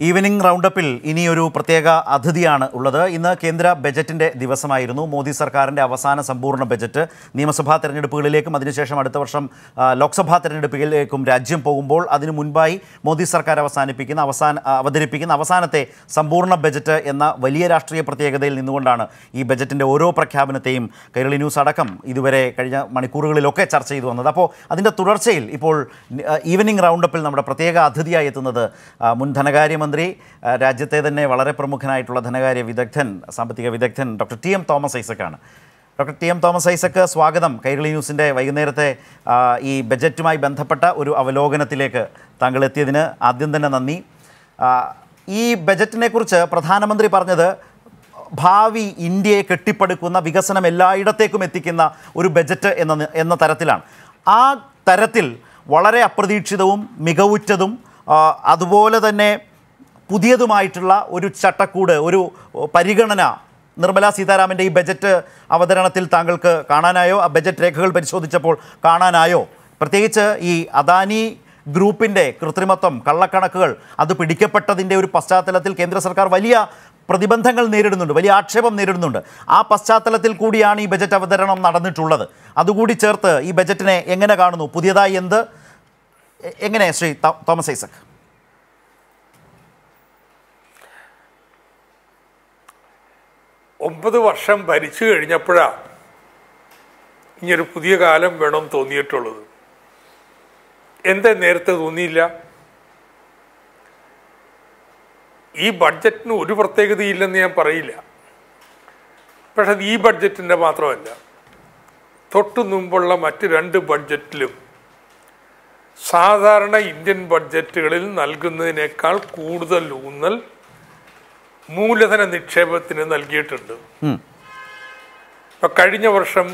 Evening റൗണ്ടപ്പിൽ ഇനിയൊരു പ്രത്യേക അതിഥിയാണ് ഉള്ളത്. ഇന്ന് കേന്ദ്ര ബജറ്റിന്റെ ദിവസമായിരുന്നു. മോദി സർക്കാരിന്റെ അവസാന സമ്പൂർണ ബജറ്റ് നിയമസഭാ തെരഞ്ഞെടുപ്പുകളിലേക്കും അതിനുശേഷം അടുത്ത വർഷം ലോക്സഭാ തെരഞ്ഞെടുപ്പുകളിലേക്കും രാജ്യം പോകുമ്പോൾ അതിനു മുൻപായി മോദി സർക്കാർ അവസാനിപ്പിക്കുന്ന അവസാന അവതരിപ്പിക്കുന്ന അവസാനത്തെ സമ്പൂർണ ബജറ്റ് എന്ന വലിയ രാഷ്ട്രീയ പ്രത്യേകതയിൽ നിന്നുകൊണ്ടാണ് ഈ ബജറ്റിന്റെ ഓരോ പ്രഖ്യാപനത്തെയും കൈരളി ന്യൂസ് അടക്കം ഇതുവരെ കഴിഞ്ഞ മണിക്കൂറുകളിലൊക്കെ ചർച്ച ചെയ്തു വന്നത്. അപ്പോൾ അതിന്റെ തുടർച്ചയിൽ ഇപ്പോൾ ഈവനിംഗ് റൗണ്ടപ്പിൽ നമ്മുടെ പ്രത്യേക അതിഥിയായി എത്തുന്നത് മുൻ മുൻ ധനകാര്യമന്ത്രി രാജ്യത്തെ തന്നെ വളരെ പ്രമുഖനായിട്ടുള്ള ധനകാര്യ വിദഗ്ധൻ സാമ്പത്തിക വിദഗ്ധൻ doctor T M Thomas ഐസക്കാണ്. Doctor T M Thomas Isaac സ്വാഗതം. കൈരളി ന്യൂസിന്റെ വൈകുന്നേരത്തെ ഈ ബജറ്റുമായി ബന്ധപ്പെട്ട ഒരു അവലോകനത്തിലേക്ക് താങ്കൾ എത്തിയതിന് ആദ്യം തന്നെ നന്ദി. ഈ ബജറ്റിനെ കുറിച്ച് പ്രധാനമന്ത്രി പറഞ്ഞത് ഭാവി ഇന്ത്യയെ കെട്ടിപ്പടുക്കുന്ന വികസനം എല്ലായിടത്തേക്കും എത്തിക്കുന്ന ഒരു ബജറ്റ് എന്ന എന്ന തരത്തിലാണ്. ആ തരത്തിൽ വളരെ അപ്രതീക്ഷിതവും മികവുറ്റതും അതുപോലെ തന്നെ പുതിയതുമായിട്ടുള്ള ഒരു ചട്ടക്കൂട് ഒരു പരിഗണന. നിർമ്മലാ സീതാരാമന്റെ ഈ ബജറ്റ് അവതരണത്തിൽ താങ്കൾക്ക് കാണാനായോ? ആ ബജറ്റ് രേഖകൾ പരിശോധിച്ചപ്പോൾ കാണാനായോ? പ്രത്യേകിച്ച് ഈ അദാനി ഗ്രൂപ്പിന്റെ കൃത്രിമത്വം കള്ളക്കണക്കുകൾ അത് പിടിക്കപ്പെട്ടതിന്റെ ഒരു പശ്ചാത്തലത്തിൽ കേന്ദ്ര സർക്കാർ വലിയ പ്രതിബന്ധങ്ങൾ നേരിടുന്നുണ്ട് വലിയ ആക്ഷേപം നേരിടുന്നുണ്ട്. ആ പശ്ചാത്തലത്തിൽ കൂടിയാണ് ഈ ബജറ്റ് അവതരണം നടന്നിട്ടുള്ളത്. അതുകൂടി ചേർത്ത് ഈ ബജറ്റിനെ എങ്ങനെ കാണുന്നു? പുതിയതായി എന്ത്? എങ്ങനെ ശ്രീ തോമസ് ഐസക്? ഒമ്പത് വർഷം ഭരിച്ചു കഴിഞ്ഞപ്പോഴാ ഇനിയൊരു പുതിയ കാലം വേണം തോന്നിയിട്ടുള്ളത്. എന്താ നേരത്തെ തോന്നിയില്ല? ഈ ബഡ്ജറ്റിന് ഒരു പ്രത്യേകതയില്ലെന്ന് ഞാൻ പറയില്ല. പക്ഷെ അത് ഈ ബഡ്ജറ്റിന്റെ മാത്രമല്ല തൊട്ടു മുമ്പുള്ള മറ്റ് രണ്ട് ബഡ്ജറ്റിലും സാധാരണ ഇന്ത്യൻ ബഡ്ജറ്റുകളിൽ നൽകുന്നതിനേക്കാൾ കൂടുതൽ ഊന്നൽ മൂലധന നിക്ഷേപത്തിന് നൽകിയിട്ടുണ്ട്. ഇപ്പൊ കഴിഞ്ഞ വർഷം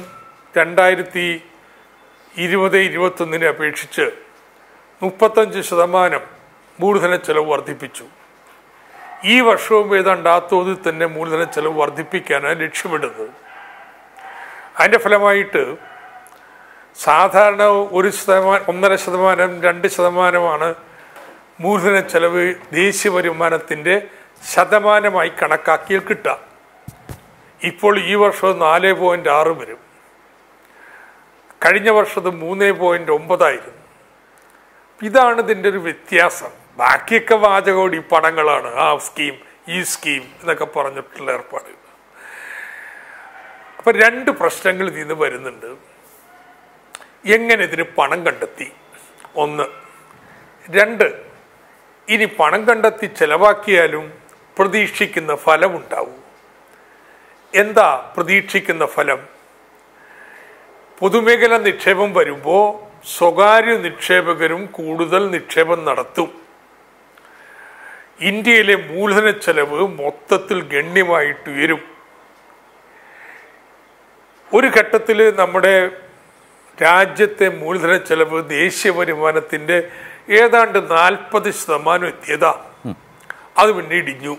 രണ്ടായിരത്തി ഇരുപത് ഇരുപത്തൊന്നിനെ അപേക്ഷിച്ച് മുപ്പത്തഞ്ച് ശതമാനം മൂലധന ചെലവ് വർദ്ധിപ്പിച്ചു. ഈ വർഷവും ഏതാണ്ട് ആ തോതിൽ തന്നെ മൂലധന ചെലവ് വർദ്ധിപ്പിക്കാനാണ് ലക്ഷ്യമിടുന്നത്. അതിന്റെ ഫലമായിട്ട് സാധാരണ ഒരു ശതമാനം ഒന്നര ശതമാനം രണ്ട് ശതമാനമാണ് മൂലധന ചെലവ് ദേശീയ വരുമാനത്തിന്റെ ശതമാനമായി കണക്കാക്കിയാൽ കിട്ടുക. ഇപ്പോൾ ഈ വർഷം നാല് പോയിന്റ് ആറ് വരും. കഴിഞ്ഞ വർഷത്ത് മൂന്ന് പോയിന്റ് ഒമ്പതായിരുന്നു ഇതാണ് ഇതിന്റെ ഒരു വ്യത്യാസം. ബാക്കിയൊക്കെ വാചകോടി പണങ്ങളാണ്. ആ സ്കീം ഈ സ്കീം എന്നൊക്കെ പറഞ്ഞിട്ടുള്ള ഏർപ്പാട്. അപ്പം രണ്ട് പ്രശ്നങ്ങൾ ഇതിൽ നിന്ന് വരുന്നുണ്ട്. എങ്ങനെ ഇതിന് പണം കണ്ടെത്തി? ഒന്ന്. രണ്ട്. ഇനി പണം കണ്ടെത്തി ചെലവാക്കിയാലും പ്രതീക്ഷിക്കുന്ന ഫലമുണ്ടാവും. എന്താ പ്രതീക്ഷിക്കുന്ന ഫലം? പൊതുമേഖല നിക്ഷേപം വരുമ്പോൾ സ്വകാര്യ നിക്ഷേപകരും കൂടുതൽ നിക്ഷേപം നടത്തും. ഇന്ത്യയിലെ മൂലധന ചെലവ് മൊത്തത്തിൽ ഗണ്യമായിട്ട് ഉയരും. ഒരു ഘട്ടത്തിൽ നമ്മുടെ രാജ്യത്തെ മൂലധന ചെലവ് ദേശീയ വരുമാനത്തിന്റെ ഏതാണ്ട് നാൽപ്പത് ശതമാനം എത്തിയതാ. അത് പിന്നെ ഇടിഞ്ഞു.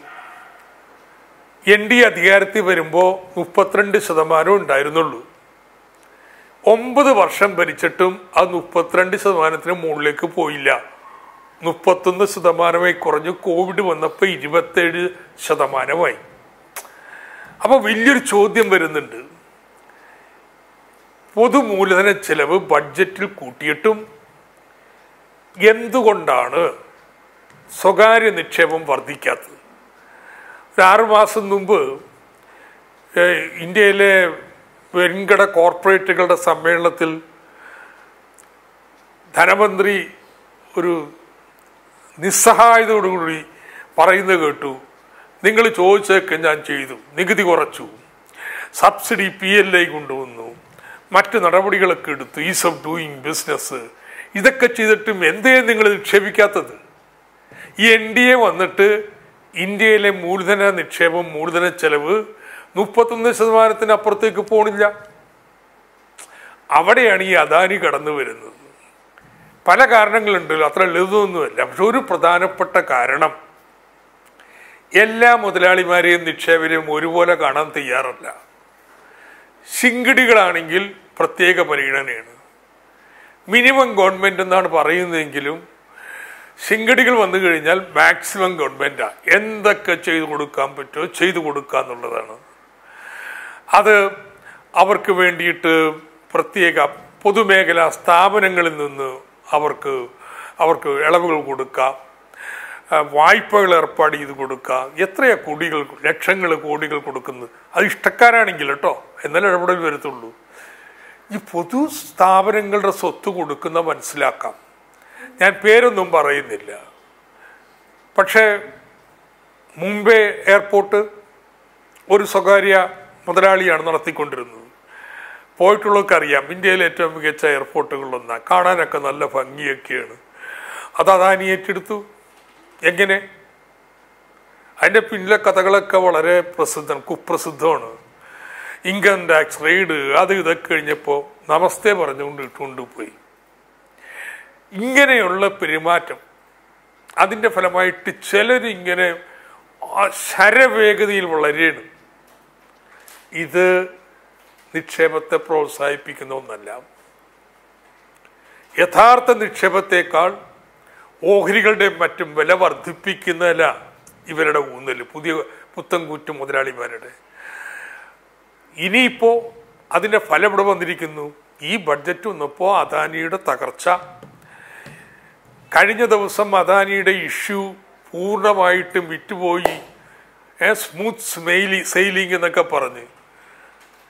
എൻ ഡി അധികാരത്തിൽ വരുമ്പോൾ മുപ്പത്തിരണ്ട് ശതമാനം ഉണ്ടായിരുന്നുള്ളൂ. ഒമ്പത് വർഷം ഭരിച്ചിട്ടും അത് മുപ്പത്തിരണ്ട് ശതമാനത്തിന് മുകളിലേക്ക് പോയില്ല. മുപ്പത്തൊന്ന് ശതമാനമായി കുറഞ്ഞു കോവിഡ് വന്നപ്പോൾ ഇരുപത്തേഴ് ശതമാനമായി. അപ്പോൾ വലിയൊരു ചോദ്യം വരുന്നുണ്ട്. പൊതുമൂലധന ചെലവ് ബഡ്ജറ്റിൽ കൂട്ടിയിട്ടും എന്തുകൊണ്ടാണ് സ്വകാര്യ നിക്ഷേപം വർദ്ധിക്കാത്തത്? ആറു മാസം മുമ്പ് ഇന്ത്യയിലെ വെൺകിട കോർപ്പറേറ്റുകളുടെ സമ്മേളനത്തിൽ ധനമന്ത്രി ഒരു നിസ്സഹായതയോടുകൂടി പറയുന്നത് കേട്ടു. നിങ്ങൾ ചോദിച്ചതൊക്കെ ഞാൻ ചെയ്തു. നികുതി കുറച്ചു. സബ്സിഡി പി എൽ ഐ കൊണ്ടുവന്നു. മറ്റ് നടപടികളൊക്കെ എടുത്തു. Ease of doing business. ഇതൊക്കെ ചെയ്തിട്ടും എന്തേ നിങ്ങൾ നിക്ഷേപിക്കാത്തത്? ഈ എൻ ഡി എ വന്നിട്ട് ഇന്ത്യയിലെ മൂലധന നിക്ഷേപം മൂലധന ചെലവ് മുപ്പത്തൊന്ന് ശതമാനത്തിന് അപ്പുറത്തേക്ക് പോണില്ല. അവിടെയാണ് ഈ അദാനി കടന്നു വരുന്നത്. പല കാരണങ്ങളുണ്ടല്ലോ അത്ര ലളിതമൊന്നുമല്ല. പക്ഷെ ഒരു പ്രധാനപ്പെട്ട കാരണം എല്ലാ മുതലാളിമാരെയും നിക്ഷേപരെയും ഒരുപോലെ കാണാൻ തയ്യാറല്ല. ശിങ്കിടികളാണെങ്കിൽ പ്രത്യേക പരിഗണനയാണ്. മിനിമം ഗവൺമെന്റ് എന്നാണ് പറയുന്നതെങ്കിലും ശിങ്കടികൾ വന്നു കഴിഞ്ഞാൽ മാക്സിമം ഗവൺമെന്റാണ് എന്തൊക്കെ ചെയ്തു കൊടുക്കാൻ പറ്റുമോ ചെയ്തു കൊടുക്കുക എന്നുള്ളതാണ്. അത് അവർക്ക് വേണ്ടിയിട്ട് പ്രത്യേക പൊതുമേഖലാ സ്ഥാപനങ്ങളിൽ നിന്ന് അവർക്ക് അവർക്ക് ഇളവുകൾ കൊടുക്കാം. വായ്പകൾ ഏർപ്പാട് ചെയ്ത് കൊടുക്കുക എത്രയാ കോടികൾ ലക്ഷങ്ങൾ കോടികൾ കൊടുക്കുന്നത് അത് ഇഷ്ടക്കാരാണെങ്കിൽ കേട്ടോ. എന്നാലേ ഇടപെടൽ വരത്തുള്ളൂ. ഈ പൊതു സ്ഥാപനങ്ങളുടെ സ്വത്ത് കൊടുക്കുന്ന മനസ്സിലാക്കാം. ഞാൻ പേരൊന്നും പറയുന്നില്ല. പക്ഷേ മുംബൈ എയർപോർട്ട് ഒരു സ്വകാര്യ മുതലാളിയാണ് നടത്തിക്കൊണ്ടിരുന്നത്. പോയിട്ടുള്ളവർക്ക് അറിയാം ഇന്ത്യയിലെ ഏറ്റവും മികച്ച എയർപോർട്ടുകളിലൊന്നാണ് കാണാനൊക്കെ നല്ല ഭംഗിയൊക്കെയാണ്. അത് അദാനി ഏറ്റെടുത്തു. എങ്ങനെ? അതിന്റെ പിന്നിലെ കഥകളൊക്കെ വളരെ പ്രസിദ്ധം കുപ്രസിദ്ധമാണ്. ഇൻകം ടാക്സ് റെയ്ഡ് അത് ഇതൊക്കെ കഴിഞ്ഞപ്പോൾ നമസ്തേ പറഞ്ഞുകൊണ്ട് ഇട്ടുകൊണ്ട് പോയി. ഇങ്ങനെയുള്ള പെരുമാറ്റം അതിന്റെ ഫലമായിട്ട് ചിലരിങ്ങനെ ശരവേഗതയിൽ വളരുകയാണ്. ഇത് നിക്ഷേപത്തെ പ്രോത്സാഹിപ്പിക്കുന്ന ഒന്നല്ല. യഥാർത്ഥ നിക്ഷേപത്തേക്കാൾ ഓഹരികളുടെ മറ്റും വില വർദ്ധിപ്പിക്കുന്നതല്ല ഇവരുടെ ഊന്നൽ പുതിയ പുത്തൻകൂറ്റ് മുതലാളിമാരുടെ. ഇനിയിപ്പോൾ അതിന്റെ ഫലം ഇവിടെ വന്നിരിക്കുന്നു. ഈ ബഡ്ജറ്റ് വന്നപ്പോൾ അദാനിയുടെ തകർച്ച കഴിഞ്ഞ ദിവസം അദാനിയുടെ ഇഷ്യൂ പൂർണമായിട്ടും വിറ്റുപോയി. സ്മൂത്ത് സ്മെയിലി സെയിലിംഗ് എന്നൊക്കെ പറഞ്ഞ്.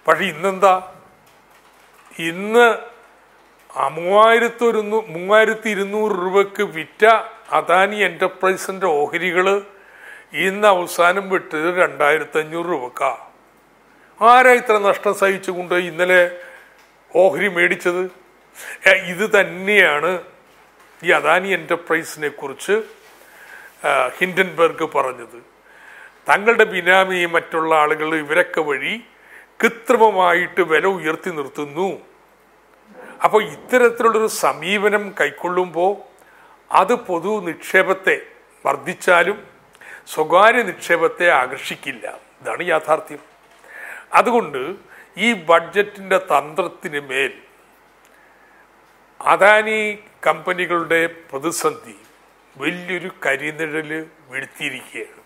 പക്ഷെ ഇന്നെന്താ? ഇന്ന് മൂവായിരത്തൊരുന്നു മൂവായിരത്തി ഇരുന്നൂറ് രൂപക്ക് വിറ്റ അദാനി എന്റർപ്രൈസിന്റെ ഓഹരികൾ ഇന്ന് അവസാനം വിട്ടത് രണ്ടായിരത്തി അഞ്ഞൂറ് ആരാ ഇത്ര നഷ്ടം സഹിച്ചുകൊണ്ട് ഇന്നലെ ഓഹരി മേടിച്ചത്? ഇത് തന്നെയാണ് ഈ അദാനി എന്റർപ്രൈസിനെ കുറിച്ച് ഹിൻഡൻബർഗ് പറഞ്ഞത്. തങ്ങളുടെ ബിനാമി മറ്റുള്ള ആളുകൾ ഇവരൊക്കെ വഴി കൃത്രിമമായിട്ട് വില ഉയർത്തി നിർത്തുന്നു. അപ്പോൾ ഇത്തരത്തിലുള്ളൊരു സമീപനം കൈക്കൊള്ളുമ്പോൾ അത് പൊതു നിക്ഷേപത്തെ വർദ്ധിച്ചാലും സ്വകാര്യ നിക്ഷേപത്തെ ആകർഷിക്കില്ല. ഇതാണ് യാഥാർത്ഥ്യം. അതുകൊണ്ട് ഈ ബഡ്ജറ്റിന്റെ തന്ത്രത്തിന് മേൽ അദാനി കമ്പനികളുടെ പ്രതിസന്ധി വലിയൊരു കരിനിഴൽ വീഴ്ത്തിയിരിക്കുകയാണ്.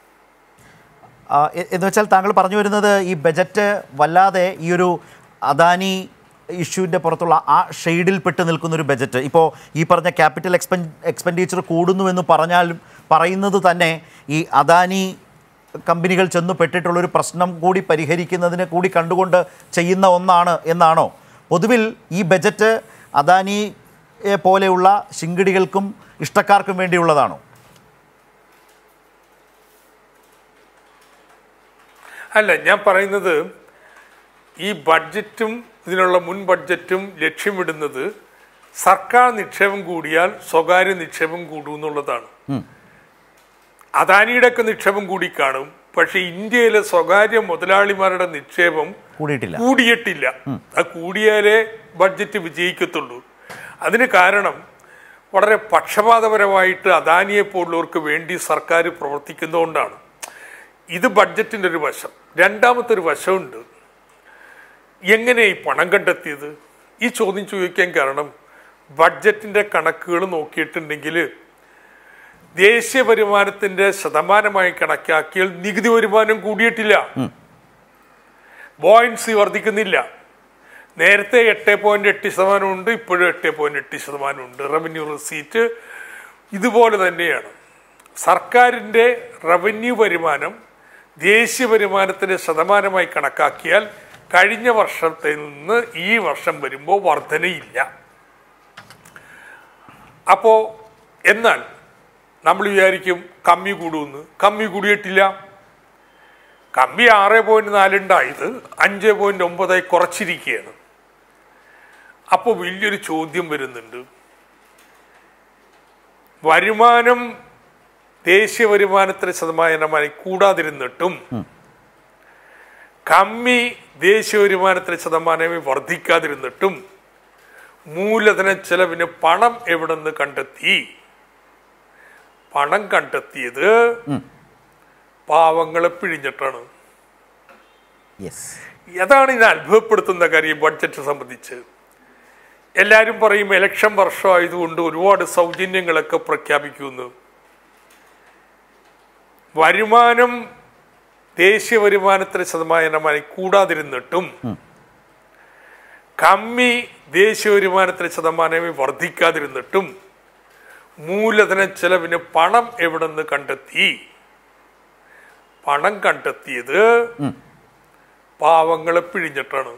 എന്ന് വെച്ചാൽ താങ്കൾ പറഞ്ഞു വരുന്നത് ഈ ബജറ്റ് വല്ലാതെ ഈ ഒരു അദാനി ഇഷ്യൂവിന്റെ പുറത്തുള്ള ആ ഷെയ്ഡിൽ പെട്ട് നിൽക്കുന്ന ഒരു ബജറ്റ്. ഇപ്പോൾ ഈ പറഞ്ഞ ക്യാപിറ്റൽ എക്സ്പെൻ എക്സ്പെൻഡിച്ചർ കൂടുന്നുവെന്ന് പറഞ്ഞാലും പറയുന്നത് തന്നെ ഈ അദാനി കമ്പനികൾ ചെന്ന് പെട്ടിട്ടുള്ളൊരു പ്രശ്നം കൂടി പരിഹരിക്കുന്നതിനെ കൂടി കണ്ടുകൊണ്ട് ചെയ്യുന്ന ഒന്നാണ് എന്നാണോ? പൊതുവിൽ ഈ ബജറ്റ് അദാനിയെ പോലെയുള്ള ശിങ്കിടികൾക്കും ഇഷ്ടക്കാർക്കും വേണ്ടിയുള്ളതാണോ? അല്ല ഞാൻ പറയുന്നത് ഈ ബഡ്ജറ്റും ഇതിനുള്ള മുൻ ബഡ്ജറ്റും ലക്ഷ്യമിടുന്നത് സർക്കാർ നിക്ഷേപം കൂടിയാൽ സ്വകാര്യ നിക്ഷേപം കൂടും എന്നുള്ളതാണ്. അദാനിയുടെ ഒക്കെ നിക്ഷേപം കൂടി കാണും. പക്ഷെ ഇന്ത്യയിലെ സ്വകാര്യ മുതലാളിമാരുടെ നിക്ഷേപം കൂടിയിട്ടില്ല. കൂടിയിട്ടില്ല. അത് കൂടിയാലേ ബഡ്ജറ്റ് വിജയിക്കത്തുള്ളൂ. അതിന് കാരണം വളരെ പക്ഷപാതപരമായിട്ട് അദാനിയെ പോലുള്ളവർക്ക് വേണ്ടി സർക്കാർ പ്രവർത്തിക്കുന്നതുകൊണ്ടാണ്. ഇത് ബഡ്ജറ്റിന്റെ ഒരു വശം. രണ്ടാമത്തെ ഒരു വശമുണ്ട്. എങ്ങനെ ഈ പണം കണ്ടെത്തിയത്? ഈ ചോദ്യം ചോദിക്കാൻ കാരണം ബഡ്ജറ്റിന്റെ കണക്കുകൾ നോക്കിയിട്ടുണ്ടെങ്കിൽ ദേശീയ വരുമാനത്തിന്റെ ശതമാനമായി കണക്കാക്കിയാൽ നികുതി വരുമാനം കൂടിയിട്ടില്ല. ബോയിൻസി വർദ്ധിക്കുന്നില്ല. നേരത്തെ എട്ട് പോയിന്റ് എട്ട് ശതമാനം ഉണ്ട് ഇപ്പോഴും എട്ട് പോയിന്റ് എട്ട് ശതമാനം ഉണ്ട് റവന്യൂ റിസീറ്റ് ഇതുപോലെ തന്നെയാണ്. സർക്കാരിന്റെ റവന്യൂ വരുമാനം ദേശീയ വരുമാനത്തിന്റെ ശതമാനമായി കണക്കാക്കിയാൽ കഴിഞ്ഞ വർഷത്തിൽ നിന്ന് ഈ വർഷം വരുമ്പോൾ വർധനയില്ല. അപ്പോൾ എന്നാൽ നമ്മൾ വിചാരിക്കും കമ്മി കൂടുമെന്ന്. കമ്മി കൂടിയിട്ടില്ല. കമ്മി ആറ് പോയിന്റ് നാലുണ്ടായത് അഞ്ച് പോയിന്റ് ഒമ്പതായി കുറച്ചിരിക്കുകയാണ്. അപ്പോൾ വലിയൊരു ചോദ്യം വരുന്നുണ്ട്. വരുമാനം ദേശീയ വരുമാനത്തിന് ശതമാനമായി കൂടാതിരുന്നിട്ടും കമ്മി ദേശീയ വരുമാനത്തിന് ശതമാനമായി വർദ്ധിക്കാതിരുന്നിട്ടും മൂലധന ചെലവിന് പണം എവിടെ നിന്ന് കണ്ടെത്തി? പണം കണ്ടെത്തിയത് പാവങ്ങളെ പിഴിഞ്ഞിട്ടാണ്. അതാണ് ഇതിനെ അത്ഭുതപ്പെടുത്തുന്ന കാര്യം ബഡ്ജറ്റ് സംബന്ധിച്ച്? എല്ലാവരും പറയും ഇലക്ഷൻ വർഷമായതുകൊണ്ട് ഒരുപാട് സൗജന്യങ്ങളൊക്കെ പ്രഖ്യാപിക്കുമെന്ന്. വരുമാനം ദേശീയ വരുമാനത്തിന് ശതമാനമായി കൂടാതിരുന്നിട്ടും കമ്മി ദേശീയ വരുമാനത്തിന് ശതമാനമായി വർദ്ധിക്കാതിരുന്നിട്ടും മൂലധന ചെലവിന് പണം എവിടെ നിന്ന് കണ്ടെത്തി? പണം കണ്ടെത്തിയത് പാവങ്ങളെ പിഴിഞ്ഞിട്ടാണ്.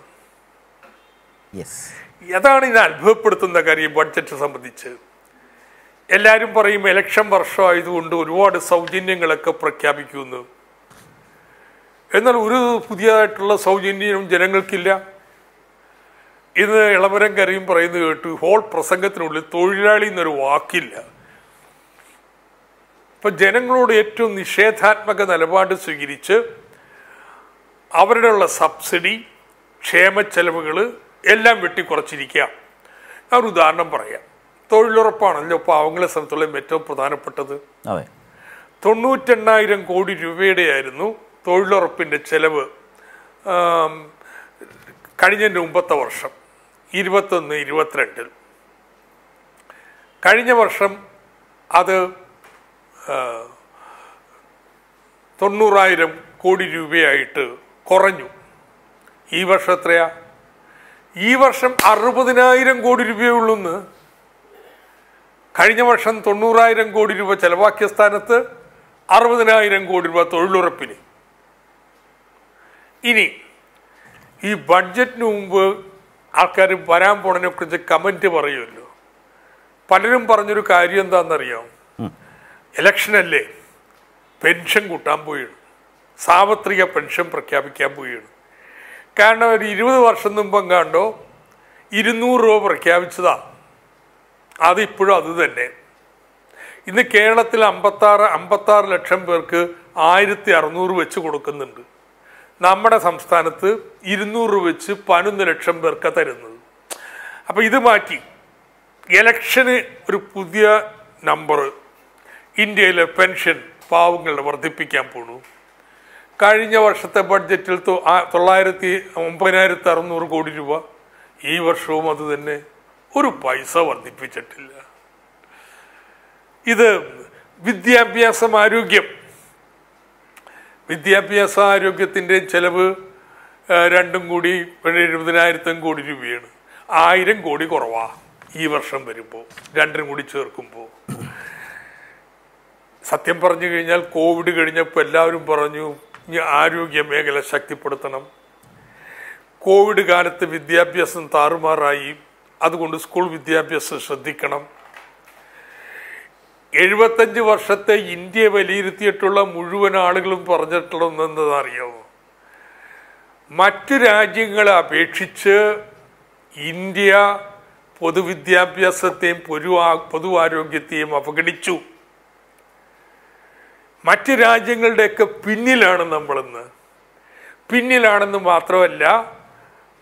അതാണ് ഇത് അത്ഭുതപ്പെടുത്തുന്ന കാര്യം ബഡ്ജറ്റ് സംബന്ധിച്ച്? എല്ലാവരും പറയും ഇലക്ഷൻ വർഷമായതുകൊണ്ട് ഒരുപാട് സൗജന്യങ്ങളൊക്കെ പ്രഖ്യാപിക്കുമെന്ന്. എന്നാൽ ഒരു പുതിയതായിട്ടുള്ള സൗജന്യം ജനങ്ങൾക്കില്ല. ഇന്ന് ഇളവരം കരയും പറയുന്നത് കേട്ട് ഹോൾ പ്രസംഗത്തിനുള്ളിൽ തൊഴിലാളി എന്നൊരു വാക്കില്ല. ഇപ്പൊ ജനങ്ങളോട് ഏറ്റവും നിഷേധാത്മക നിലപാട് സ്വീകരിച്ച് അവരുടെ ഉള്ള സബ്സിഡി ക്ഷേമ ചെലവുകൾ എല്ലാം വെട്ടിക്കുറച്ചിരിക്കുക. ഞാൻ ഒരു ഉദാഹരണം പറയാം. തൊഴിലുറപ്പാണല്ലോ പാവങ്ങളെ സംബന്ധിച്ചുള്ള ഏറ്റവും പ്രധാനപ്പെട്ടത്. തൊണ്ണൂറ്റെണ്ണായിരം കോടി രൂപയുടെ ആയിരുന്നു തൊഴിലുറപ്പിന്റെ ചെലവ് കഴിഞ്ഞ കഴിഞ്ഞതിന്റെ മുമ്പത്തെ വർഷം ഇരുപത്തൊന്ന് ഇരുപത്തിരണ്ടിൽ. കഴിഞ്ഞ വർഷം അത് തൊണ്ണൂറായിരം കോടി രൂപയായിട്ട് കുറഞ്ഞു. ഈ വർഷം എത്രയാ? ഈ വർഷം അറുപതിനായിരം കോടി രൂപയുള്ളൂ എന്ന് കഴിഞ്ഞ വർഷം തൊണ്ണൂറായിരം കോടി രൂപ ചെലവാക്കിയ സ്ഥാനത്ത് അറുപതിനായിരം കോടി രൂപ തൊഴിലുറപ്പിന്. ഇനി ഈ ബഡ്ജറ്റിന് മുമ്പ് ആൾക്കാർ വരാൻ പോണതിനെ കുറിച്ച് കമന്റ് പറയുമല്ലോ. പലരും പറഞ്ഞൊരു കാര്യം എന്താണെന്നറിയാം? ഇലക്ഷനല്ലേ പെൻഷൻ കൂട്ടാൻ പോയാണ് സാർവത്രിക പെൻഷൻ പ്രഖ്യാപിക്കാൻ പോയാണ് കാരണം ഒരു ഇരുപത് വർഷം മുമ്പെങ്ങാണ്ടോ ഇരുന്നൂറ് രൂപ പ്രഖ്യാപിച്ചതാ. അതിപ്പോഴും അത് തന്നെ. ഇന്ന് കേരളത്തിൽ അമ്പത്താറ് അമ്പത്താറ് ലക്ഷം പേർക്ക് ആയിരത്തി അറുന്നൂറ് വെച്ച് കൊടുക്കുന്നുണ്ട്. നമ്മുടെ സംസ്ഥാനത്ത് ഇരുന്നൂറ് വെച്ച് പതിനൊന്ന് ലക്ഷം പേർക്ക് തരുന്നത്. അപ്പോൾ ഇത് മാറ്റി. ഇലക്ഷന് ഒരു പുതിയ നമ്പർ ഇന്ത്യയിലെ പെൻഷൻ പാവങ്ങളുടെ വർദ്ധിപ്പിക്കാൻ പോണു. കഴിഞ്ഞ വർഷത്തെ ബഡ്ജറ്റിൽ തൊള്ളായിരത്തി ഒമ്പതിനായിരത്തി അറുന്നൂറ് കോടി രൂപ. ഈ വർഷവും അത് തന്നെ ഒരു പൈസ വർദ്ധിപ്പിച്ചിട്ടില്ല. ഇത് വിദ്യാഭ്യാസം ആരോഗ്യം. വിദ്യാഭ്യാസ ആരോഗ്യത്തിന്റെ ചെലവ് രണ്ടും കൂടി എഴുപതിനായിരത്തും കോടി രൂപയാണ്. ആയിരം കോടി കുറവാ ഈ വർഷം വരുമ്പോൾ രണ്ടിനും കൂടി ചേർക്കുമ്പോൾ സത്യം പറഞ്ഞു കഴിഞ്ഞാൽ കോവിഡ് കഴിഞ്ഞപ്പോൾ എല്ലാവരും പറഞ്ഞു ആരോഗ്യ മേഖല ശക്തിപ്പെടുത്തണം. കോവിഡ് കാലത്ത് വിദ്യാഭ്യാസം താറുമാറായി. അതുകൊണ്ട് സ്കൂൾ വിദ്യാഭ്യാസം ശ്രദ്ധിക്കണം. എഴുപത്തഞ്ച് വർഷത്തെ ഇന്ത്യ വിലയിരുത്തിയിട്ടുള്ള മുഴുവൻ ആളുകളും പറഞ്ഞിട്ടുള്ളത് അറിയാമോ മറ്റു രാജ്യങ്ങളെ അപേക്ഷിച്ച് ഇന്ത്യ പൊതുവിദ്യാഭ്യാസത്തെയും പൊതു പൊതു ആരോഗ്യത്തെയും അവഗണിച്ചു. മറ്റ് രാജ്യങ്ങളുടെയൊക്കെ പിന്നിലാണ് നമ്മളിന്ന്. പിന്നിലാണെന്ന് മാത്രമല്ല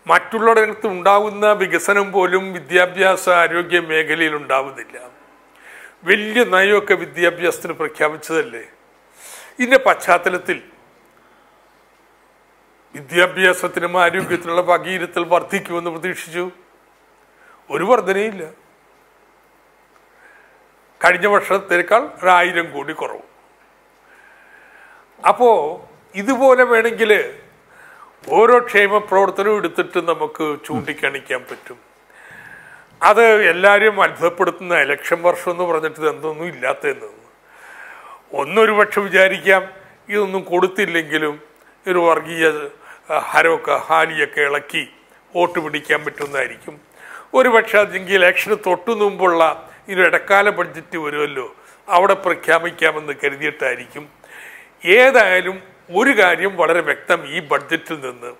മറ്റുള്ളവരിടത്ത് ഉണ്ടാകുന്ന വികസനം പോലും വിദ്യാഭ്യാസ ആരോഗ്യ മേഖലയിൽ ഉണ്ടാവുന്നില്ല. വലിയ നയമൊക്കെ വിദ്യാഭ്യാസത്തിന് പ്രഖ്യാപിച്ചതല്ലേ? ഇതിന്റെ പശ്ചാത്തലത്തിൽ വിദ്യാഭ്യാസത്തിനും ആരോഗ്യത്തിനുള്ള ഭഗീരത്തിൽ വർദ്ധിക്കുമെന്ന് പ്രതീക്ഷിച്ചു. ഒരു വർധനയില്ല. കഴിഞ്ഞ വർഷത്തേക്കാൾ ഒരായിരം കോടി കുറവ്. അപ്പോ ഇതുപോലെ വേണമെങ്കിൽ ഓരോ ക്ഷേമ പ്രവർത്തനവും എടുത്തിട്ട് നമുക്ക് ചൂണ്ടിക്കാണിക്കാൻ പറ്റും. അത് എല്ലാവരെയും അത്ഭുതപ്പെടുത്തുന്ന ഇലക്ഷൻ വർഷം എന്ന് പറഞ്ഞിട്ട് ഇതെന്തൊന്നും ഇല്ലാത്തതെന്ന്. ഒന്നൊരു പക്ഷെ വിചാരിക്കാം ഇതൊന്നും കൊടുത്തില്ലെങ്കിലും ഒരു വർഗീയ ഹരമൊക്കെ ഹാനിയൊക്കെ ഇളക്കി വോട്ട് പിടിക്കാൻ പറ്റുന്നതായിരിക്കും. ഒരു പക്ഷെ അതെങ്കിൽ ഇലക്ഷന് തൊട്ടു മുമ്പുള്ള ഒരു ഇടക്കാല ബഡ്ജറ്റ് വരുമല്ലോ അവിടെ പ്രഖ്യാപിക്കാമെന്ന് കരുതിയിട്ടായിരിക്കും. ഏതായാലും ഒരു കാര്യം വളരെ വ്യക്തം ഈ ബഡ്ജറ്റിൽ നിന്ന്.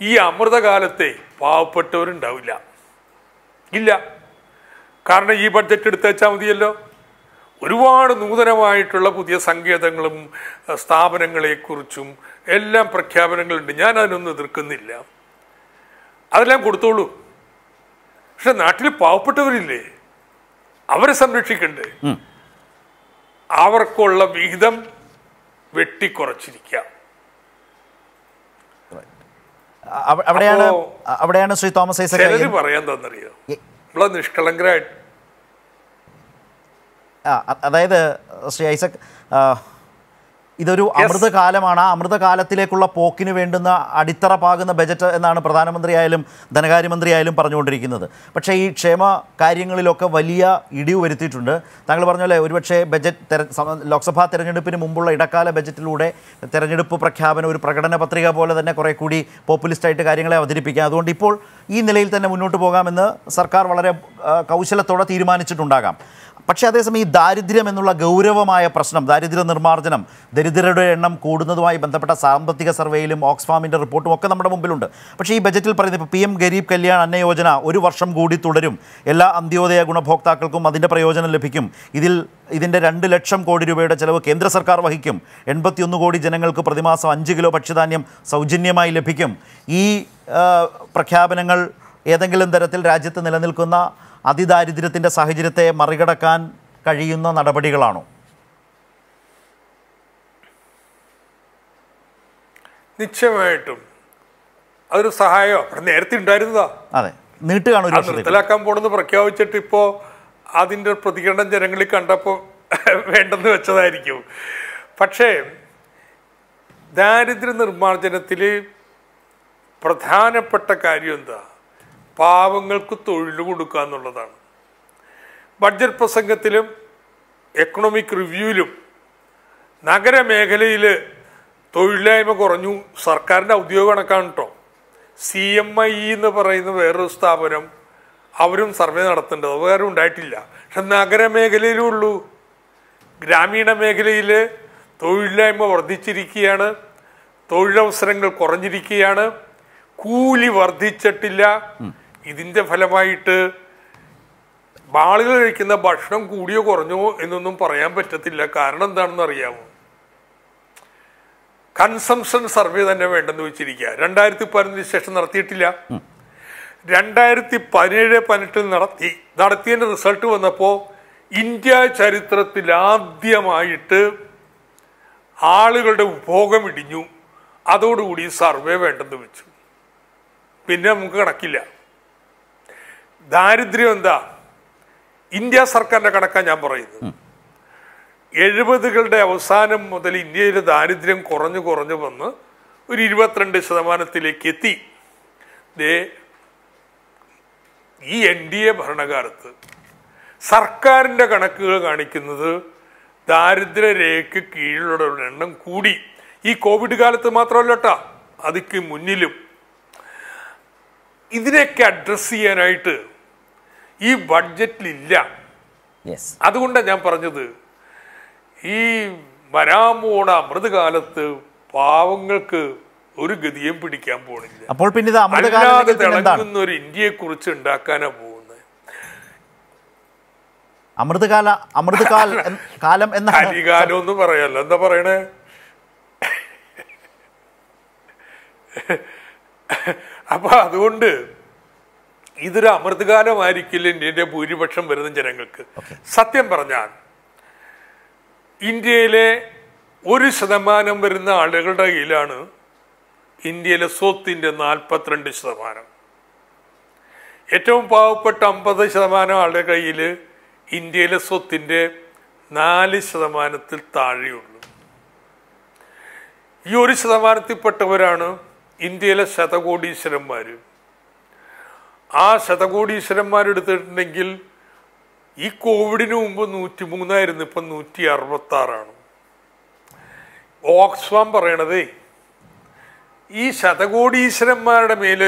ഈ അമൃതകാലത്തെ പാവപ്പെട്ടവരുണ്ടാവില്ല. ഇല്ല. കാരണം ഈ ബഡ്ജറ്റ് എടുത്തുവെച്ചാൽ മതിയല്ലോ. ഒരുപാട് നൂതനമായിട്ടുള്ള പുതിയ സങ്കേതങ്ങളും സ്ഥാപനങ്ങളെക്കുറിച്ചും എല്ലാം പ്രഖ്യാപനങ്ങളുണ്ട്. ഞാൻ അതിനൊന്നും എതിർക്കുന്നില്ല. അതെല്ലാം കൊടുത്തോളൂ. പക്ഷെ നാട്ടിൽ പാവപ്പെട്ടവരില്ലേ? അവരെ സംരക്ഷിക്കണ്ടേ? അവർക്കുള്ള വിഹിതം വെട്ടിക്കുറച്ചിരിക്കാം അവ- അവിടെയാണ് അവിടെയാണ് ശ്രീ തോമസ് ഐസക് പറയാൻ തന്നറിയോ? നമ്മളെ നിഷ്കളങ്കരായിട്ട്. ആ, അതായത് ശ്രീ ഐസക് ഇതൊരു അമൃതകാലമാണ്. ആ അമൃതകാലത്തിലേക്കുള്ള പോക്കിന് വേണ്ടുന്ന അടിത്തറ പാകുന്ന ബജറ്റ് എന്നാണ് പ്രധാനമന്ത്രിയായാലും ധനകാര്യമന്ത്രിയായാലും പറഞ്ഞുകൊണ്ടിരിക്കുന്നത്. പക്ഷേ ഈ ക്ഷേമ കാര്യങ്ങളിലൊക്കെ വലിയ ഇടിവ് വരുത്തിയിട്ടുണ്ട്. താങ്കൾ പറഞ്ഞല്ലേ ഒരുപക്ഷേ ബജറ്റ് ലോക്സഭാ തെരഞ്ഞെടുപ്പിന് മുമ്പുള്ള ഇടക്കാല ബജറ്റിലൂടെ തെരഞ്ഞെടുപ്പ് പ്രഖ്യാപനം ഒരു പ്രകടന പത്രിക പോലെ തന്നെ കുറേ കൂടി പോപ്പുലിസ്റ്റായിട്ട് കാര്യങ്ങളെ അവതരിപ്പിക്കാം. അതുകൊണ്ട് ഇപ്പോൾ ഈ നിലയിൽ തന്നെ മുന്നോട്ട് പോകാമെന്ന് സർക്കാർ വളരെ കൗശലത്തോടെ തീരുമാനിച്ചിട്ടുണ്ടാകാം. പക്ഷേ അതേസമയം ഈ ദാരിദ്ര്യം എന്നുള്ള ഗൗരവമായ പ്രശ്നം ദാരിദ്ര്യ നിർമ്മാർജനം ദരിദ്രരുടെ എണ്ണം കൂടുന്നതുമായി ബന്ധപ്പെട്ട സാമ്പത്തിക സർവേയിലും ഓക്സ്ഫാമിന്റെ റിപ്പോർട്ടും ഒക്കെ നമ്മുടെ മുമ്പിലുണ്ട്. പക്ഷേ ഈ ബജറ്റിൽ പറയുന്നത് ഇപ്പോൾ പി എം ഗരീബ് കല്യാൺ അന്ന യോജന ഒരു വർഷം കൂടി തുടരും. എല്ലാ അന്ത്യോദയ ഗുണഭോക്താക്കൾക്കും അതിന്റെ പ്രയോജനം ലഭിക്കും. ഇതിൽ ഇതിന്റെ രണ്ട് ലക്ഷം കോടി രൂപയുടെ ചെലവ് കേന്ദ്ര സർക്കാർ വഹിക്കും. എൺപത്തിയൊന്ന് കോടി ജനങ്ങൾക്ക് പ്രതിമാസം അഞ്ച് കിലോ ഭക്ഷ്യധാന്യം സൗജന്യമായി ലഭിക്കും. ഈ പ്രഖ്യാപനങ്ങൾ ഏതെങ്കിലും തരത്തിൽ രാജ്യത്ത് നിലനിൽക്കുന്ന അതിദാരിദ്ര്യത്തിന്റെ സാഹചര്യത്തെ മറികടക്കാൻ കഴിയുന്ന നടപടികളാണോ? നിശ്ചയമായിട്ടും. അതൊരു സഹായം നേരത്തെ ഉണ്ടായിരുന്നതാ. അതെ. നീട്ടുകയാണ് നിർത്തലാക്കാൻ പോണെന്ന് പ്രഖ്യാപിച്ചിട്ട് ഇപ്പോ അതിന്റെ പ്രതികരണം ജനങ്ങളിൽ കണ്ടപ്പോൾ വേണ്ടെന്ന് വെച്ചതായിരിക്കും. പക്ഷേ ദാരിദ്ര്യ നിർമ്മാർജനത്തിൽ പ്രധാനപ്പെട്ട കാര്യം എന്താ? പാവങ്ങൾക്ക് തൊഴിൽ കൊടുക്കുക എന്നുള്ളതാണ്. ബഡ്ജറ്റ് പ്രസംഗത്തിലും എക്കണോമിക് റിവ്യൂവിലും നഗരമേഖലയിൽ തൊഴിലില്ലായ്മ കുറഞ്ഞു. സർക്കാരിന്റെ ഔദ്യോഗിക കണക്കാണ് കേട്ടോ സി എം ഐ എന്ന് പറയുന്ന വേറൊരു സ്ഥാപനം അവരും സർവേ നടത്തേണ്ടത് ഉപകാരം ഉണ്ടായിട്ടില്ല. പക്ഷെ നഗരമേഖലയിലുള്ളൂ. ഗ്രാമീണ മേഖലയിൽ തൊഴിലില്ലായ്മ വർദ്ധിച്ചിരിക്കുകയാണ്. തൊഴിലവസരങ്ങൾ കുറഞ്ഞിരിക്കുകയാണ്. കൂലി വർദ്ധിച്ചിട്ടില്ല. ഇതിന്റെ ഫലമായിട്ട് ആളുകൾ കഴിക്കുന്ന ഭക്ഷണം കൂടിയോ കുറഞ്ഞോ എന്നൊന്നും പറയാൻ പറ്റത്തില്ല. കാരണം എന്താണെന്ന് അറിയാമോ കൺസംഷൻ സർവേ തന്നെ വേണ്ടെന്ന് വെച്ചിരിക്കുക. രണ്ടായിരത്തി പതിനഞ്ചിന് ശേഷം നടത്തിയിട്ടില്ല. രണ്ടായിരത്തി പതിനേഴ് പതിനെട്ടിൽ നടത്തി. നടത്തിയതിന്റെ റിസൾട്ട് വന്നപ്പോൾ ഇന്ത്യ ചരിത്രത്തിൽ ആദ്യമായിട്ട് ആളുകളുടെ ഉപഭോഗം ഇടിഞ്ഞു. അതോടുകൂടി സർവേ വേണ്ടെന്ന് വെച്ചു. പിന്നെ നമുക്ക് കണക്കില്ല. ദാരിദ്ര്യം എന്താ? ഇന്ത്യ സർക്കാരിന്റെ കണക്കാണ് ഞാൻ പറയുന്നത്. എഴുപതുകളുടെ അവസാനം മുതൽ ഇന്ത്യയിലെ ദാരിദ്ര്യം കുറഞ്ഞു കുറഞ്ഞു വന്ന് ഒരു ഇരുപത്തിരണ്ട് ശതമാനത്തിലേക്ക് എത്തി. ദേ ഈ എൻ ഡി എ ഭരണകാലത്ത് സർക്കാരിന്റെ കണക്കുകൾ കാണിക്കുന്നത് ദാരിദ്ര്യരേഖയ്ക്ക് കീഴിലുള്ളവരുടെ എണ്ണം കൂടി. ഈ കോവിഡ് കാലത്ത് മാത്രമല്ല കേട്ടോ അതിക്ക് മുന്നിലും. ഇതിനെയൊക്കെ അഡ്രസ് ചെയ്യാനായിട്ട് ഈ ബഡ്ജറ്റിലില്ല. യെസ് അതുകൊണ്ടാണ് ഞാൻ പറഞ്ഞത്. ഈ വരാൻ പോണ അമൃതകാലത്ത് പാവങ്ങൾക്ക് ഒരു ഗതിയും പിടിക്കാൻ പോണില്ല. അപ്പോൾ പിന്നെ അമൃതകാലം അല്ലാതെ തിളങ്ങുന്ന ഒരു ഇന്ത്യയെ കുറിച്ച് ഉണ്ടാക്കാനാ പോകുന്നത്. അമൃതകാല അമൃതകാൽ എൻ- കാലം എന്നാണ്? ഹരികാലം എന്ന് പറയാലോ എന്താ പറയണേ? അപ്പൊ അതുകൊണ്ട് ഇതൊരു അമൃതകാലമായിരിക്കില്ല ഇന്ത്യയുടെ ഭൂരിപക്ഷം വരുന്ന ജനങ്ങൾക്ക്? സത്യം പറഞ്ഞാൽ ഇന്ത്യയിലെ ഒരു ശതമാനം വരുന്ന ആളുകളുടെ കയ്യിലാണ് ഇന്ത്യയിലെ സ്വത്തിന്റെ നാൽപ്പത്തിരണ്ട് ശതമാനം. ഏറ്റവും പാവപ്പെട്ട അമ്പത് ശതമാനം ആളുടെ കയ്യിൽ ഇന്ത്യയിലെ സ്വത്തിന്റെ നാല് ശതമാനത്തിൽ താഴെയുള്ളൂ. ഈ ഒരു ശതമാനത്തിൽപ്പെട്ടവരാണ് ഇന്ത്യയിലെ ശതകോടീശ്വരന്മാർ ആ ശതകോടീശ്വരന്മാരെടുത്തിട്ടുണ്ടെങ്കിൽ ഈ കോവിഡിന് മുമ്പ് നൂറ്റി മൂന്നായിരുന്നു ഇപ്പം നൂറ്റി അറുപത്തി ആറാണ് ഓക്സ്ഫാം പറയണതേ ഈ ശതകോടീശ്വരന്മാരുടെ മേൽ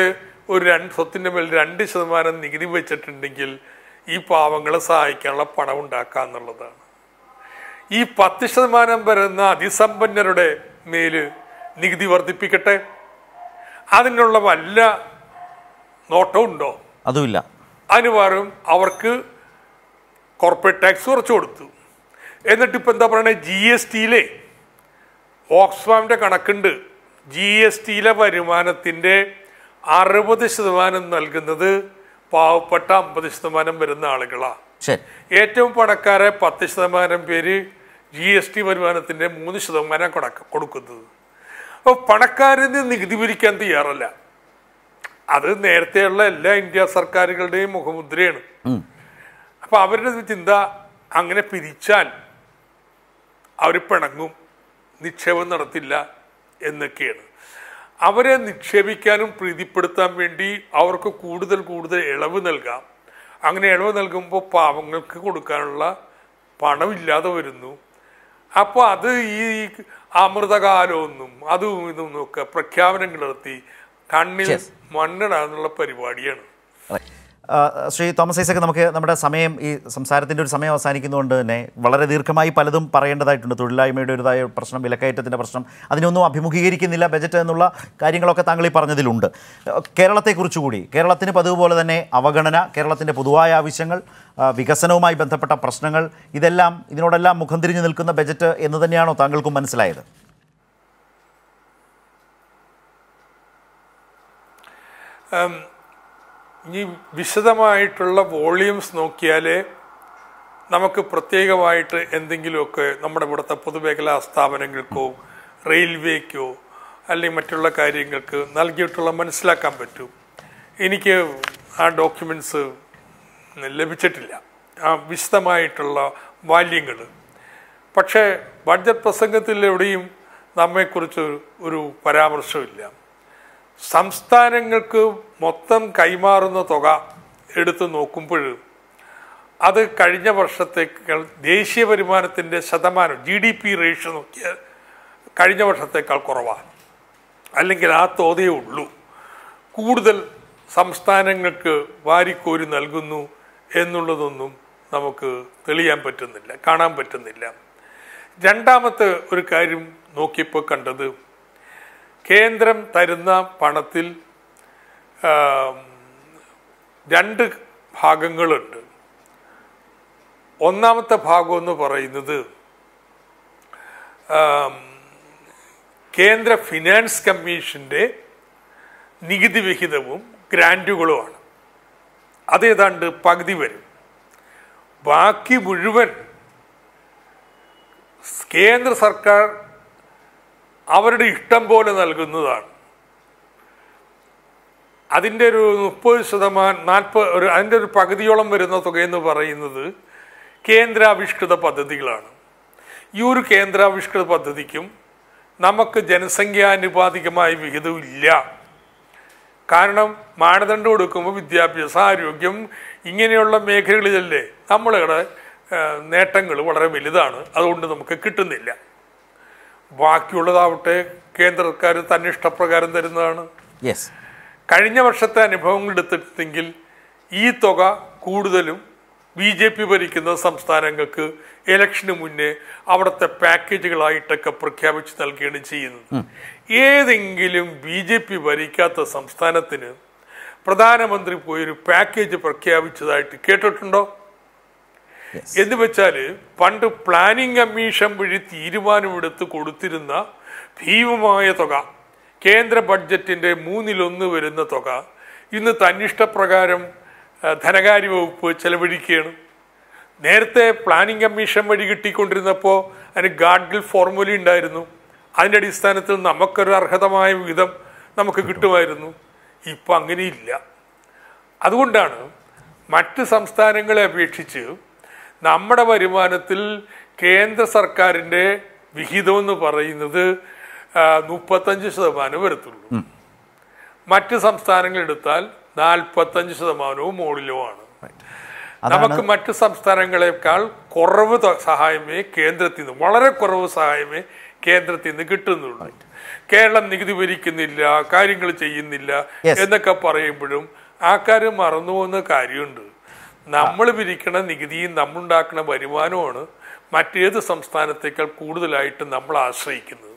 ഒരു രണ്ട് സ്വത്തിന്റെ മേൽ രണ്ട് ശതമാനം നികുതി വെച്ചിട്ടുണ്ടെങ്കിൽ ഈ പാവങ്ങളെ സഹായിക്കാനുള്ള പണം ഉണ്ടാക്കുക എന്നുള്ളതാണ്. ഈ പത്ത് ശതമാനം വരുന്ന അതിസമ്പന്നരുടെ മേൽ നികുതി വർദ്ധിപ്പിക്കട്ടെ? അതിനുള്ള വല്ല നോട്ടവും ഉണ്ടോ അതുമില്ല. അതിന് പകരം അവർക്ക് കോർപ്പറേറ്റ് ടാക്സ് കുറച്ച് കൊടുത്തു. എന്നിട്ട് ഇപ്പം എന്താ പറയണേ? ജി എസ് ടിയിലെ ഓക്സ്ഫാമിന്റെ കണക്കുണ്ട്. ജി എസ് ടിയിലെ വരുമാനത്തിന്റെ അറുപത് ശതമാനം നൽകുന്നത് പാവപ്പെട്ട അമ്പത് ശതമാനം വരുന്ന ആളുകളാണ് ഏറ്റവും പണക്കാരെ പത്ത് ശതമാനം പേര് ജി എസ് ടി വരുമാനത്തിന്റെ മൂന്ന് ശതമാനം കൊടുക്കുന്നത്. അപ്പോൾ പണക്കാരിൽ നിന്ന് നികുതി പിരിക്കാൻ തയ്യാറല്ല. അത് നേരത്തെയുള്ള എല്ലാ ഇന്ത്യ സർക്കാരുകളുടെയും മുഖമുദ്രയാണ്. അപ്പൊ അവരുടെ ചിന്ത അങ്ങനെ പിരിച്ചാൽ അവർ പിണങ്ങും നിക്ഷേപം നടത്തില്ല എന്നൊക്കെയാണ്. അവരെ നിക്ഷേപിക്കാനും പ്രീതിപ്പെടുത്താൻ വേണ്ടി അവർക്ക് കൂടുതൽ കൂടുതൽ ഇളവ് നൽകാം. അങ്ങനെ ഇളവ് നൽകുമ്പോൾ പാവങ്ങൾക്ക് കൊടുക്കാനുള്ള പണമില്ലാതെ വരുന്നു. അപ്പോൾ അത് ഈ അമൃതകാലമൊന്നും അതും ഇതൊന്നും ഒക്കെ പ്രഖ്യാപനങ്ങൾ നടത്തി കണ്ണിൽ മണ്ണിടാനുള്ള പരിപാടിയാണ്. ശ്രീ തോമസ് ഐസക് നമുക്ക് നമ്മുടെ സമയം ഈ സംസാരത്തിന്റെ ഒരു സമയം അവസാനിക്കുന്നതുകൊണ്ട് തന്നെ വളരെ ദീർഘമായി പലതും പറയേണ്ടതായിട്ടുണ്ട്. തൊഴിലില്ലായ്മയുടെ ഒരുതായ പ്രശ്നം വിലക്കയറ്റത്തിന്റെ പ്രശ്നം അതിനൊന്നും അഭിമുഖീകരിക്കുന്നില്ല ബജറ്റ് എന്നുള്ള കാര്യങ്ങളൊക്കെ താങ്കൾ ഈ പറഞ്ഞതിലുണ്ട്. കേരളത്തെക്കുറിച്ച് കൂടി കേരളത്തിന് പതിവ് പോലെ തന്നെ അവഗണന കേരളത്തിന്റെ പൊതുവായ ആവശ്യങ്ങൾ വികസനവുമായി ബന്ധപ്പെട്ട പ്രശ്നങ്ങൾ ഇതെല്ലാം ഇതിനോടെല്ലാം മുഖം തിരിഞ്ഞു നിൽക്കുന്ന ബജറ്റ് എന്ന് തന്നെയാണോ താങ്കൾക്കും മനസ്സിലായത്? ഇനി വിശദമായിട്ടുള്ള വോളിയൂംസ് നോക്കിയാലേ നമുക്ക് പ്രത്യേകമായിട്ട് എന്തെങ്കിലുമൊക്കെ നമ്മുടെ ഇവിടുത്തെ പൊതുമേഖലാ സ്ഥാപനങ്ങൾക്കോ റെയിൽവേക്കോ അല്ലെങ്കിൽ മറ്റുള്ള കാര്യങ്ങൾക്ക് നൽകിയിട്ടുള്ള മനസ്സിലാക്കാൻ പറ്റും. എനിക്ക് ആ ഡോക്യുമെന്റ്സ് ലഭിച്ചിട്ടില്ല. ആ വിശദമായിട്ടുള്ള വാല്യങ്ങൾ പക്ഷേ ബഡ്ജറ്റ് പ്രസംഗത്തിൽ പ്രസംഗത്തിലെവിടെയും നമ്മെക്കുറിച്ച് ഒരു പരാമർശമില്ല. സംസ്ഥാനങ്ങൾക്ക് മൊത്തം കൈമാറുന്ന തുക എടുത്തു നോക്കുമ്പോൾ അത് കഴിഞ്ഞ വർഷത്തേക്കാൾ ദേശീയ വരുമാനത്തിന്റെ ശതമാനം ജി ഡി പി റേഷ്യോ നോക്കിയാൽ കഴിഞ്ഞ വർഷത്തേക്കാൾ കുറവാണ്. അല്ലെങ്കിൽ ആ തോതേ ഉള്ളൂ. കൂടുതൽ സംസ്ഥാനങ്ങൾക്ക് വാരിക്കോരി നൽകുന്നു എന്നുള്ളതൊന്നും നമുക്ക് തെളിയാൻ പറ്റുന്നില്ല കാണാൻ പറ്റുന്നില്ല. രണ്ടാമത്തെ ഒരു കാര്യം നോക്കിയപ്പോൾ കണ്ടത് കേന്ദ്രം തരുന്ന പണത്തിൽ രണ്ട് ഭാഗങ്ങളുണ്ട്. ഒന്നാമത്തെ ഭാഗം എന്ന് പറയുന്നത് കേന്ദ്ര ഫിനാൻസ് കമ്മീഷന്റെ നികുതി വിഹിതവും ഗ്രാന്റുകളുമാണ് അത് ഏതാണ്ട് പകുതി വരും. ബാക്കി മുഴുവൻ കേന്ദ്ര സർക്കാർ അവരുടെ ഇഷ്ടം പോലെ നൽകുന്നതാണ്. അതിന്റെ ഒരു മുപ്പത് ശതമാനം നാൽപ്പത് ഒരു അതിന്റെ ഒരു പകുതിയോളം വരുന്ന തുകയെന്ന് പറയുന്നത് കേന്ദ്രാവിഷ്കൃത പദ്ധതികളാണ്. ഈ ഒരു കേന്ദ്രാവിഷ്കൃത പദ്ധതിക്കും നമുക്ക് ജനസംഖ്യാനുപാതികമായ വിഹിതമില്ല കാരണം മാനദണ്ഡം കൊടുക്കുമ്പോൾ വിദ്യാഭ്യാസം ആരോഗ്യം ഇങ്ങനെയുള്ള മേഖലകളിലല്ലേ നമ്മളുടെ നേട്ടങ്ങൾ വളരെ വലുതാണ്. അതുകൊണ്ട് നമുക്ക് കിട്ടുന്നില്ല. ബാക്കിയുള്ളതാവട്ടെ കേന്ദ്ര സർക്കാർ തന്നെ ഇഷ്ടപ്രകാരം തരുന്നതാണ്. യെസ് കഴിഞ്ഞ വർഷത്തെ അനുഭവങ്ങൾ എടുത്തിട്ടെങ്കിൽ ഈ തുക കൂടുതലും ബി ജെ പി ഭരിക്കുന്ന സംസ്ഥാനങ്ങൾക്ക് ഇലക്ഷന് മുന്നേ അവിടുത്തെ പാക്കേജുകളായിട്ടൊക്കെ പ്രഖ്യാപിച്ച് നൽകുകയാണ് ചെയ്യുന്നത്. ഏതെങ്കിലും ബി ജെ പി ഭരിക്കാത്ത സംസ്ഥാനത്തിന് പ്രധാനമന്ത്രി പോയൊരു പാക്കേജ് പ്രഖ്യാപിച്ചതായിട്ട് കേട്ടിട്ടുണ്ടോ? എന്ന് വെച്ചാൽ പണ്ട് പ്ലാനിംഗ് കമ്മീഷൻ വഴി തീരുമാനമെടുത്ത് കൊടുത്തിരുന്ന ഭീമമായ തുക കേന്ദ്ര ബഡ്ജറ്റിന്റെ മൂന്നിലൊന്ന് വരുന്ന തുക ഇന്ന് തന്നിഷ്ടപ്രകാരം ധനകാര്യ വകുപ്പ് ചെലവഴിക്കുകയാണ്. നേരത്തെ പ്ലാനിംഗ് കമ്മീഷൻ വഴി കിട്ടിക്കൊണ്ടിരുന്നപ്പോൾ അതിന് ഗാഡ്ഗിൽ ഫോർമുല ഉണ്ടായിരുന്നു. അതിന്റെ അടിസ്ഥാനത്തിൽ നമുക്കൊരു അർഹതമായ വിധം നമുക്ക് കിട്ടുമായിരുന്നു. ഇപ്പം അങ്ങനെയില്ല. അതുകൊണ്ടാണ് മറ്റ് സംസ്ഥാനങ്ങളെ അപേക്ഷിച്ച് നമ്മുടെ വരുമാനത്തിൽ കേന്ദ്ര സർക്കാരിന്റെ വിഹിതം എന്ന് പറയുന്നത് മുപ്പത്തഞ്ച് ശതമാനം വരത്തുള്ളൂ. മറ്റ് സംസ്ഥാനങ്ങൾ എടുത്താൽ നാൽപ്പത്തഞ്ച് ശതമാനവും ആണ് നമുക്ക് മറ്റ് സംസ്ഥാനങ്ങളെക്കാൾ കുറവ് സഹായമേ കേന്ദ്രത്തിൽ നിന്ന് വളരെ കുറവ് സഹായമേ കേന്ദ്രത്തിൽ നിന്ന് കിട്ടുന്നുള്ളൂ. കേരളം നികുതി ഭരിക്കുന്നില്ല കാര്യങ്ങൾ ചെയ്യുന്നില്ല എന്നൊക്കെ പറയുമ്പോഴും ആ കാര്യം മറന്നു പോകുന്ന കാര്യമുണ്ട്. നമ്മൾ പിരിക്കണ നികുതിയും നമ്മളുണ്ടാക്കുന്ന വരുമാനമാണ് മറ്റേത് സംസ്ഥാനത്തേക്കാൾ കൂടുതലായിട്ട് നമ്മൾ ആശ്രയിക്കുന്നത്.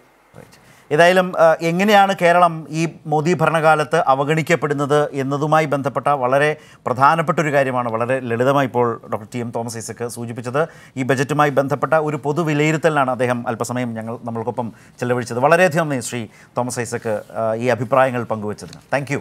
ഏതായാലും എങ്ങനെയാണ് കേരളം ഈ മോദി ഭരണകാലത്ത് അവഗണിക്കപ്പെടുന്നത് എന്നതുമായി ബന്ധപ്പെട്ട വളരെ പ്രധാനപ്പെട്ട ഒരു കാര്യമാണ് വളരെ ലളിതമായി ഇപ്പോൾ doctor T M Thomas Isaac സൂചിപ്പിച്ചത്. ഈ ബജറ്റുമായി ബന്ധപ്പെട്ട ഒരു പൊതു വിലയിരുത്തലിനാണ് അദ്ദേഹം അല്പസമയം ഞങ്ങൾ നമ്മൾക്കൊപ്പം ചെലവഴിച്ചത്. വളരെയധികം ശ്രീ തോമസ് ഐസക്ക് ഈ അഭിപ്രായങ്ങൾ പങ്കുവച്ചതിന്. താങ്ക്